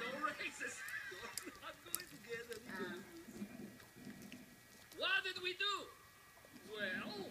no races. You're not going to get any. What did we do? Well,